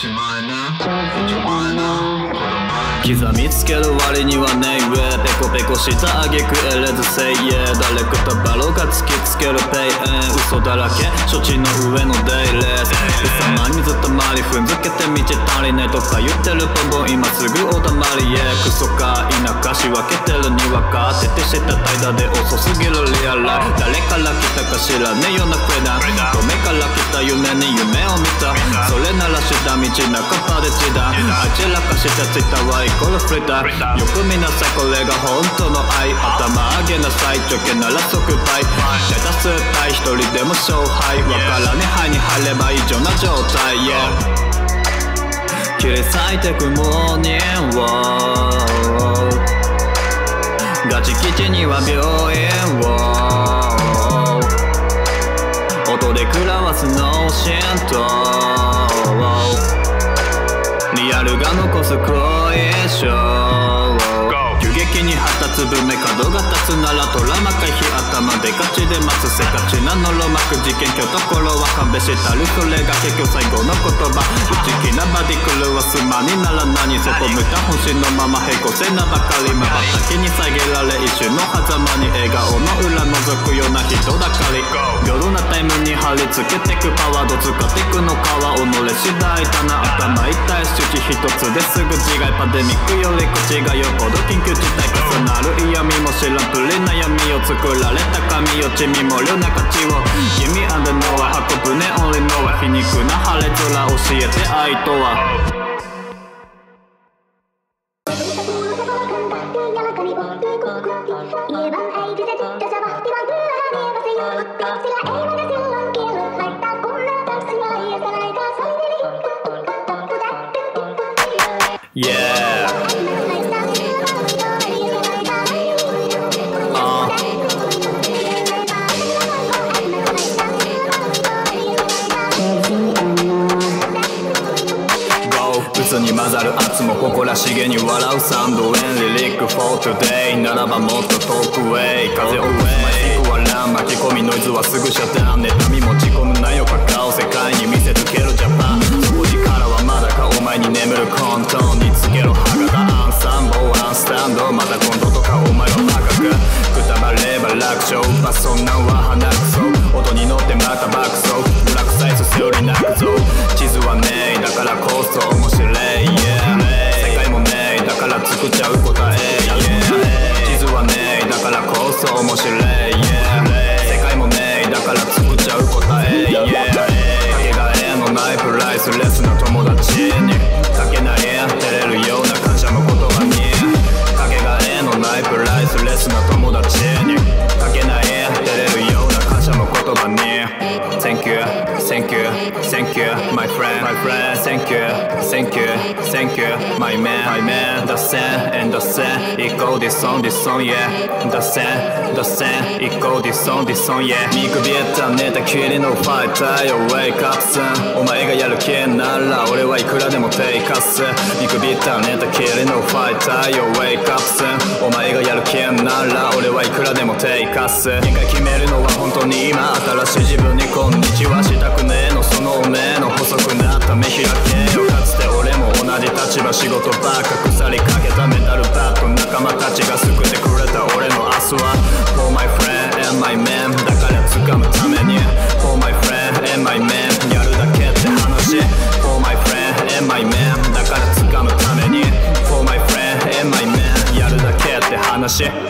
To you mind now? 刻みつける割にはねえ上ペコペコした挙句エレズセイエ誰かとバロが突きつける。ペイエン。嘘だらけ。処置の上のデイレス。貴様に水たまり踏んづけて道足りないとか言ってるボンボン今すぐおたまりへ。クソか田舎仕分けてるにわか徹底してた怠惰で遅すぎるリアラ誰から来たか知らねえようなクレダン目から来た夢に夢を見た。それなら下道半ばで地だ。あちらかしたツイッターはイコリーターよく見なさいこれが本当の愛頭上げなさいちょけなら即売ネタ数体一人でも勝敗わからね肺に入れば異常な状態 yeah 切り裂いてくモーニングをガチ基地には病院を音で食らわす脳震盪リアルが残す後遺症激に発達文明角が立つならトラマ回避頭でガチで待つせかちなのろ巻く事件今日ところは勘弁したるそれが結局最後の言葉内気なバディ狂わす間になら何外向いた本心のまま平行線なばかり瞬きに下げられ一瞬の狭間に笑顔の裏覗くような人だかり夜なタイムに貼り付けてくパワード使ってくのかは己次第だな頭痛い周知一つですぐ違いパデミックより口がよほど緊急事態重なる嫌味も知らんぷり悩みを作られた神よ地味もるな価値を君あんでのは運ぶね only know は皮肉な晴れ面教えて愛とは。らしげに笑うサンドエンリリック for today ならばもっと遠くへ風を吹くはラン巻き込みノイズはすぐシャッター妬み持ち込むなよカカオ世界に見せつけるジャパンそこ力はまだかお前に眠る混沌につけろ歯がアンサンボーアンスタンドまた今度とかお前は高くくたばれば楽勝。まあそんなんは鼻 friend Thank you, thank you, thank you. My man, my man 脱線、円脱線行こう this on, this on, yeah 脱、this on, this on, yeah. 見くびった寝たきりのファイターよ Wake up soon. お前がやる気なら俺はいくらでもテイカス見くびった寝たきりのファイターよ Wake up soon. お前がやる気なら俺はいくらでもテイカス決めるのは本当に今新しい自分にこんにちはしたくねえの。そのおめえのた目開けよかつて俺も同じ立場仕事ばっか腐りかけたメタルバット仲間たちが救ってくれた俺の明日は。For my friend and my man だから掴むために。For my friend and my man やるだけって話。For my friend and my man だから掴むために。For my friend and my man やるだけって話。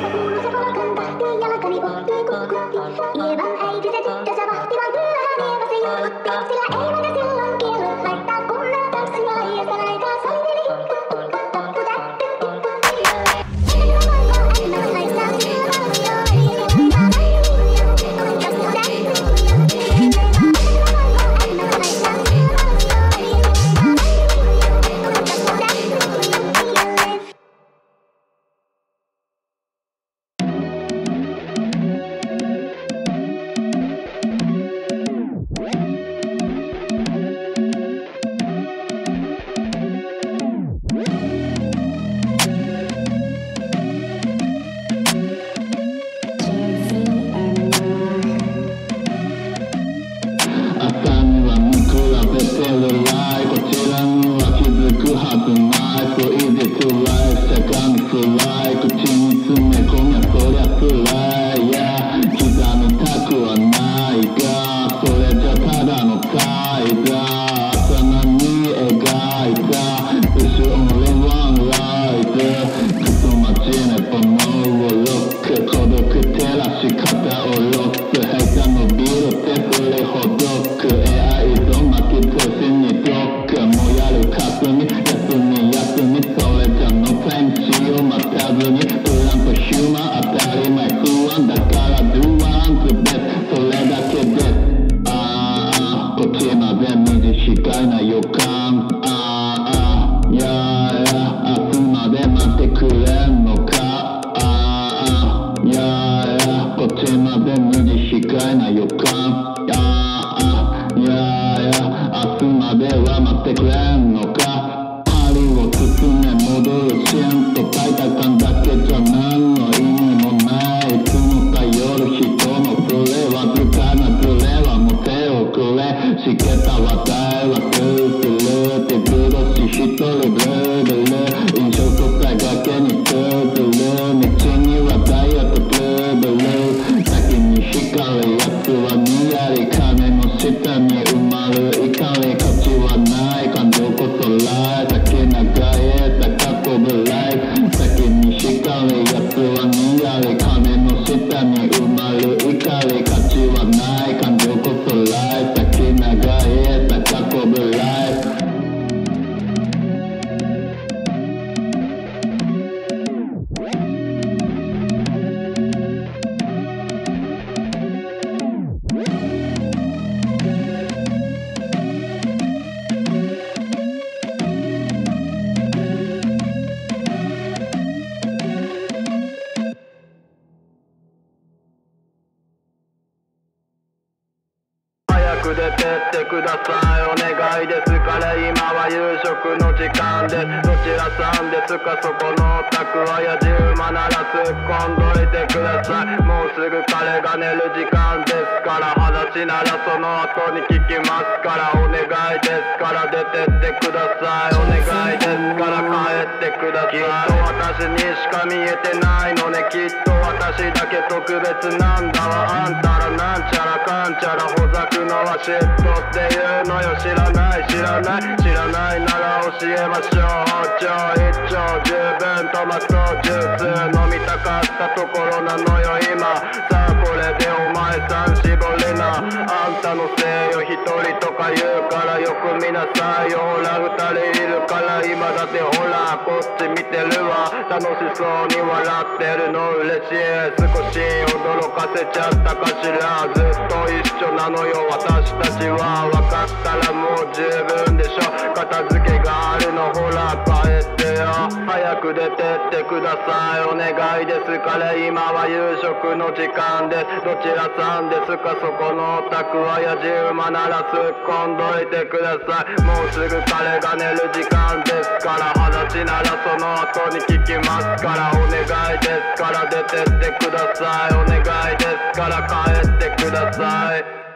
早く出てってくださいお願いですから今は夕食の時間ですどちらさんですかそこのお宅はやじ馬なら突っ込んどいてくださいもうすぐ彼が寝る時間ですから話ならその後に聞きますからお願いですから出てってくださいお願いですから帰ってくださいきっと私にしか見えてないのねきっと私だけ特別なんだわあんたらなんちゃらかんちゃらほざくのは嫉妬っていうのよ知らない知らない知らないなら教えましょう包丁一丁十分トマトジュース飲みたかったところなのよ今さあこれでお前さんあんたのせいよ一人とか言うからよく見なさいよ。ほら二人いるから今だってほらこっち見てるわ。楽しそうに笑ってるの嬉しい。少し驚かせちゃったかしら。ずっと一緒なのよ私たちは。分かったらもう十分でしょ。片付けがあるのほら帰ってよ。早く出てってください。お願いですから今は夕食の時間です。どちらさんですか？そこのお宅はやじ馬なら突っ込んどいてください。もうすぐ彼が寝る時間ですから話ならその後に聞きますからお願いですから出てってください。お願いですから帰ってください。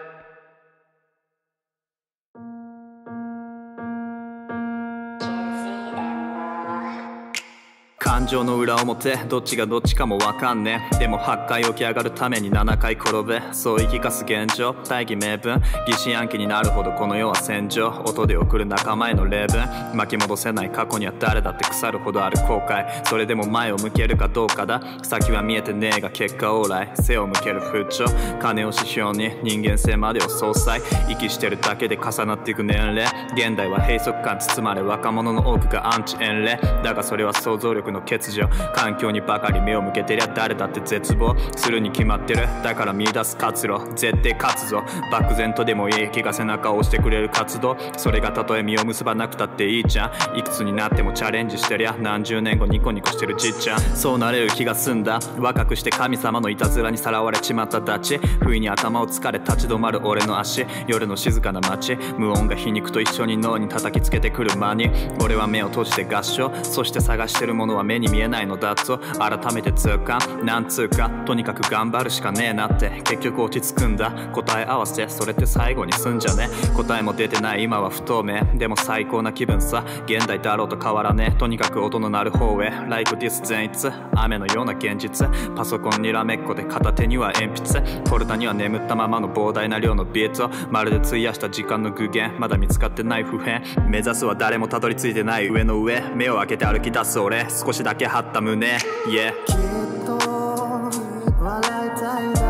感情の裏表どっちがどっちかもわかんね。えでも8回起き上がるために7回転べそう言い聞かす現状。大義名分。疑心暗鬼になるほどこの世は戦場。音で送る仲間への例文。巻き戻せない過去には誰だって腐るほどある後悔。それでも前を向けるかどうかだ。先は見えてねえが結果往来。背を向ける風潮。金を指標に。人間性までを相殺。息してるだけで重なっていく年齢。現代は閉塞感包まれ若者の多くがアンチ遠霊。だがそれは想像力の欠如環境にばかり目を向けてりゃ誰だって絶望。するに決まってる。だから見出す活路。絶対勝つぞ。漠然とでもいい気が背中を押してくれる活動。それがたとえ実を結ばなくたっていいじゃん。いくつになってもチャレンジしてりゃ何十年後ニコニコしてるじっちゃん。そうなれる気が済んだ。若くして神様のいたずらにさらわれちまったたち。不意に頭を疲れ立ち止まる俺の足。夜の静かな街。無音が皮肉と一緒に脳に叩きつけてくる間に俺は目を閉じて合唱。そして探してるものは目目に見えないのだと改めて痛感。なんつうか。とにかく頑張るしかねえなって。結局落ち着くんだ。答え合わせそれって最後にすんじゃね。答えも出てない。今は不透明。でも最高な気分さ。現代だろうと変わらねえ。とにかく音の鳴る方へ。Like this 善逸。雨のような現実。パソコンにらめっこで片手には鉛筆。フォルダには眠ったままの膨大な量のビート。まるで費やした時間の具現。まだ見つかってない普遍。目指すは誰もたどり着いてない。上の上。目を開けて歩き出す俺。少しだけ張った胸。Yeah きっと笑いたい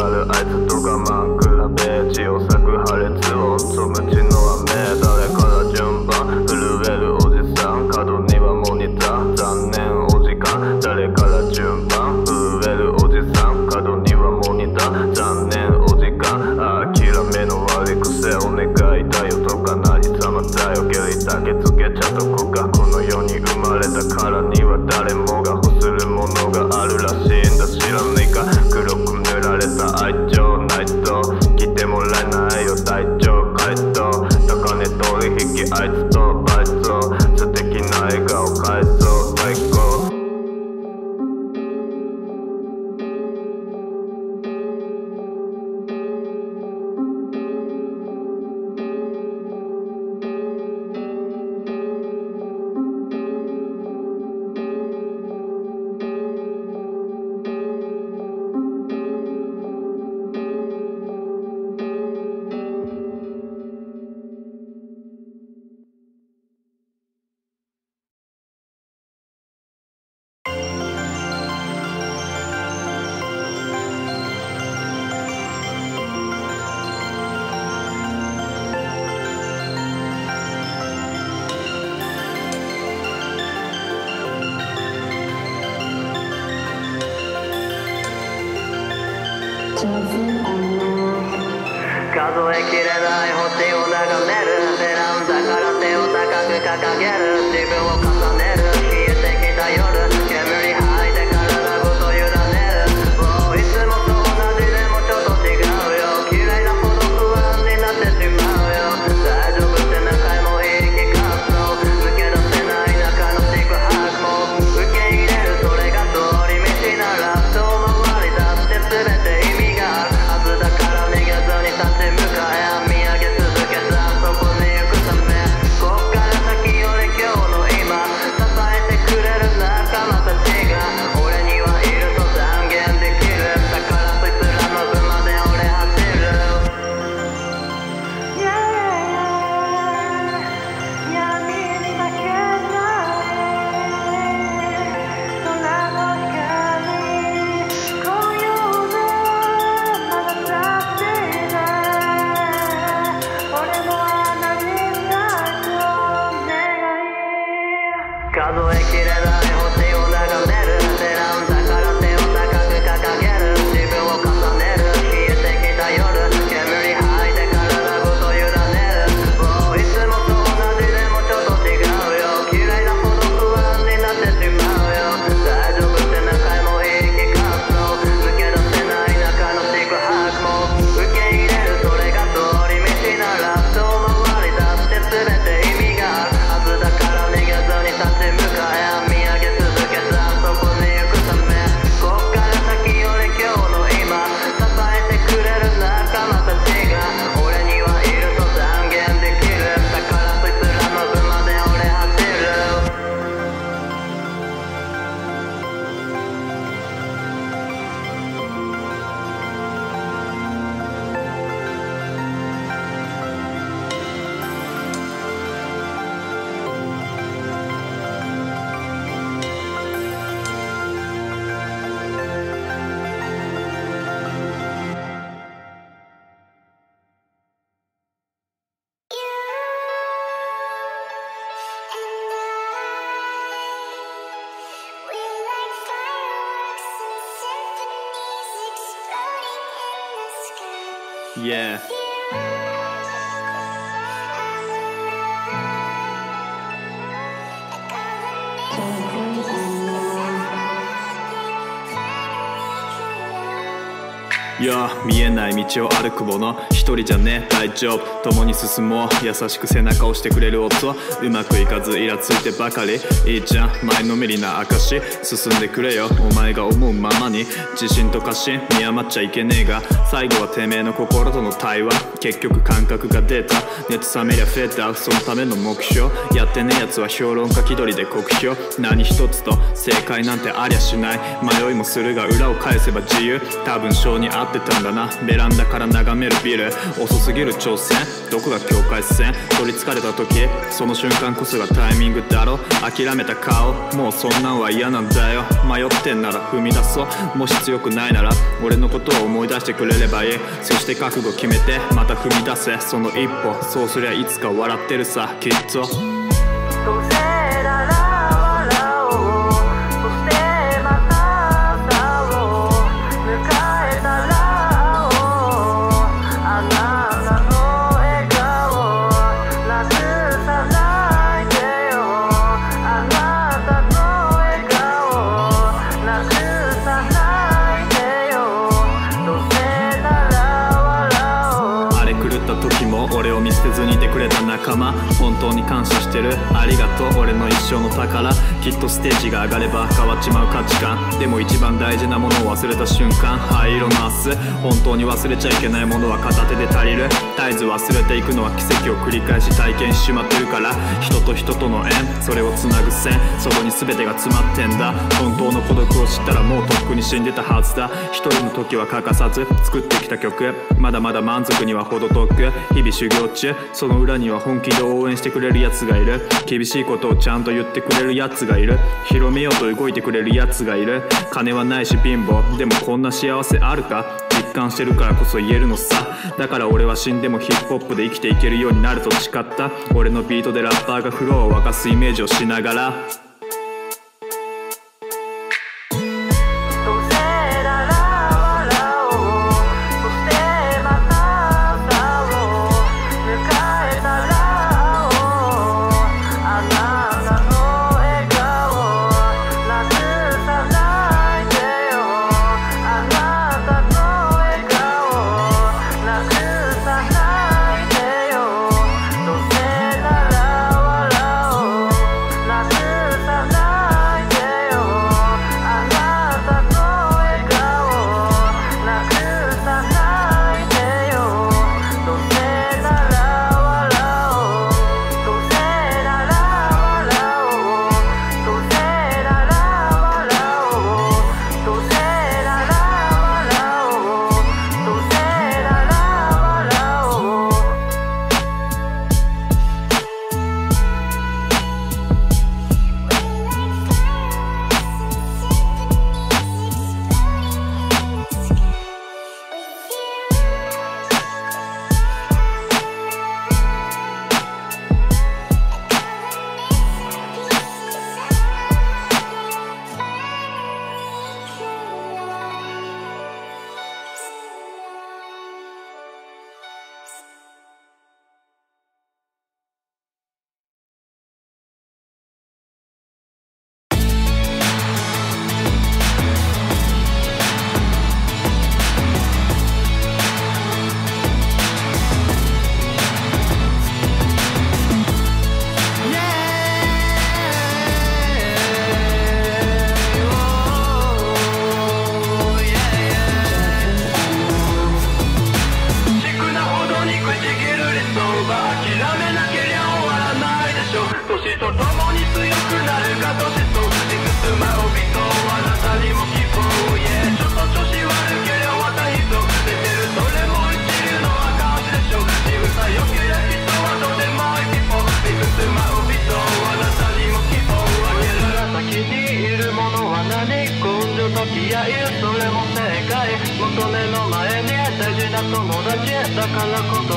先く Yeah」いや見えない道を歩く者一人じゃね大丈夫。共に進もう。優しく背中を押してくれる音うまくいかずイラついてばかり。いいじゃん。前のめりな証進んでくれよ。お前が思うままに。自信と過信。見余っちゃいけねえが。最後はてめえの心との対話。結局感覚が出た。熱冷めりゃフェーダーそのための目標。やってねえやつは評論家気取りで酷評。何一つと正解なんてありゃしない。迷いもするが裏を返せば自由。多分性に合ってたんだな。ベランダから眺めるビル。遅すぎる挑戦。どこが境界線？取りつかれた時その瞬間こそがタイミングだろ。諦めた顔。もうそんなんは嫌なんだよ。迷ってんなら踏み出そう。もし強くないなら俺のことを思い出してくれればいい。そして覚悟決めてまた踏み出せ。その一歩。そうすりゃいつか笑ってるさ。きっと。仲間本当に感謝してる。ありがとう。俺の一生の宝。きっとステージが上がれば変わっちまう価値観。でも一番大事なものを忘れた瞬間灰色の明日。本当に忘れちゃいけないものは片手で足りる。絶えず忘れていくのは奇跡を繰り返し体験しまってるから。人と人との縁それをつなぐ線そこに全てが詰まってんだ。本当の孤独を知ったらもうとっくに死んでたはずだ。一人の時は欠かさず作ってきた曲。まだまだ満足には程遠く。日々修行中。その裏には本本気で応援してくれる奴がいる。厳しいことをちゃんと言ってくれるやつがいる。広めようと動いてくれるやつがいる。金はないし貧乏。でもこんな幸せあるか？実感してるからこそ言えるのさ。だから俺は死んでもヒップホップで生きていけるようになると誓った。俺のビートでラッパーがフローを沸かすイメージをしながら。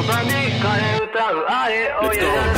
から